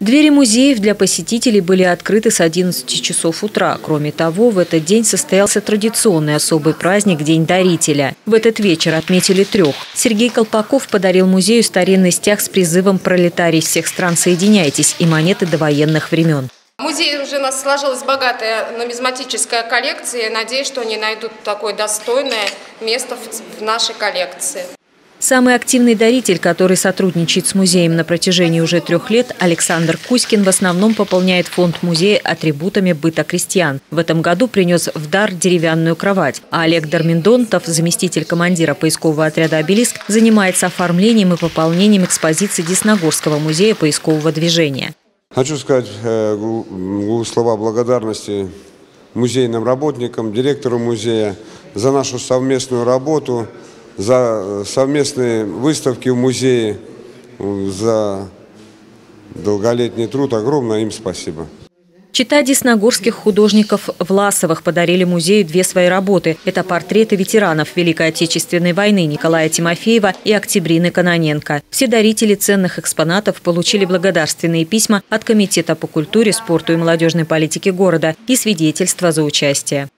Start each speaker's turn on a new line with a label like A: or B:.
A: Двери музеев для посетителей были открыты с 11 часов утра. Кроме того, в этот день состоялся традиционный особый праздник – День дарителя. В этот вечер отметили трех. Сергей Колпаков подарил музею старинный стяг с призывом «Пролетарий всех стран, соединяйтесь» и монеты довоенных времен.
B: В музее уже у нас сложилась богатая нумизматическая коллекция. Надеюсь, что они найдут такое достойное место в нашей коллекции.
A: Самый активный даритель, который сотрудничает с музеем на протяжении уже трех лет, Александр Кузькин, в основном пополняет фонд музея атрибутами быта крестьян. В этом году принес в дар деревянную кровать. А Олег Дарминдонтов, заместитель командира поискового отряда «Обелиск», занимается оформлением и пополнением экспозиции Десногорского музея поискового движения.
C: Хочу сказать э, слова благодарности музейным работникам, директору музея за нашу совместную работу – за совместные выставки в музее, за долголетний труд. Огромное им спасибо.
A: Чита десногорских художников Власовых подарили музею две свои работы. Это портреты ветеранов Великой Отечественной войны Николая Тимофеева и Октябрины Каноненко. Все дарители ценных экспонатов получили благодарственные письма от Комитета по культуре, спорту и молодежной политике города и свидетельства за участие.